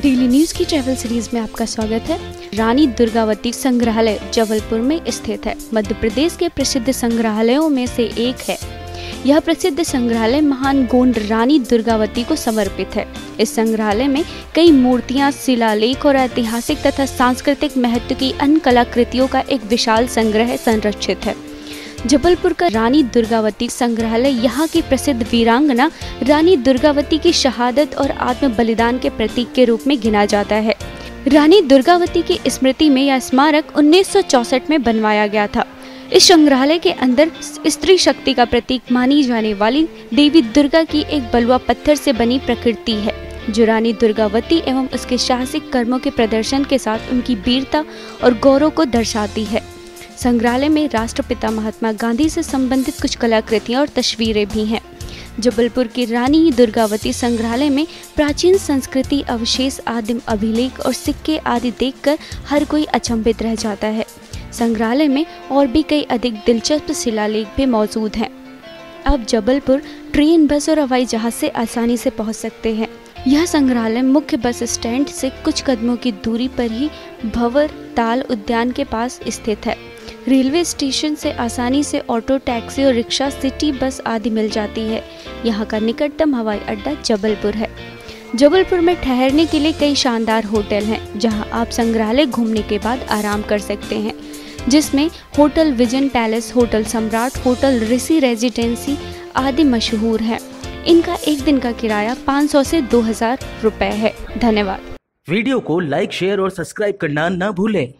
Daily news की travel series में आपका स्वागत है। रानी दुर्गावती संग्रहालय जबलपुर में स्थित है। मध्य प्रदेश के प्रसिद्ध संग्रहालयों में से एक है। यह प्रसिद्ध संग्रहालय महान गोंड रानी दुर्गावती को समर्पित है। इस संग्रहालय में कई मूर्तियाँ, शिलालेख और ऐतिहासिक तथा सांस्कृतिक महत्व की अन्य कलाकृतियों का एक विशाल संग्रह संरक्षित है। जबलपुर का रानी दुर्गावती संग्रहालय, यहाँ की प्रसिद्ध वीरांगना रानी दुर्गावती की शहादत और आत्म बलिदान के प्रतीक के रूप में गिना जाता है। रानी दुर्गावती की स्मृति में यह स्मारक उन्नीस में बनवाया गया था। इस संग्रहालय के अंदर स्त्री शक्ति का प्रतीक मानी जाने वाली देवी दुर्गा की एक बलुआ पत्थर से बनी प्रकृति है, जो रानी दुर्गावती एवं उसके साहसिक कर्मों के प्रदर्शन के साथ उनकी वीरता और गौरव को दर्शाती है। संग्रहालय में राष्ट्रपिता महात्मा गांधी से संबंधित कुछ कलाकृतियाँ और तस्वीरें भी हैं। जबलपुर की रानी दुर्गावती संग्रहालय में प्राचीन संस्कृति, अवशेष, आदिम अभिलेख और सिक्के आदि देखकर हर कोई अचंभित रह जाता है। संग्रहालय में और भी कई अधिक दिलचस्प शिलालेख भी मौजूद हैं। आप जबलपुर ट्रेन, बस और हवाई जहाज़ से आसानी से पहुँच सकते हैं। यह संग्रहालय मुख्य बस स्टैंड से कुछ कदमों की दूरी पर ही भवर ताल उद्यान के पास स्थित है। रेलवे स्टेशन से आसानी से ऑटो, टैक्सी और रिक्शा, सिटी बस आदि मिल जाती है। यहाँ का निकटतम हवाई अड्डा जबलपुर है। जबलपुर में ठहरने के लिए कई शानदार होटल हैं, जहाँ आप संग्रहालय घूमने के बाद आराम कर सकते हैं, जिसमें hotel vision palace, hotel Samrat, hotel Rishi residency आदि मशहूर है। इनका एक दिन का किराया 500 से 2000 रुपए है। धन्यवाद। वीडियो को लाइक, शेयर और सब्सक्राइब करना न भूलें।